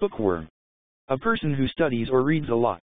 Bookworm. A person who studies or reads a lot.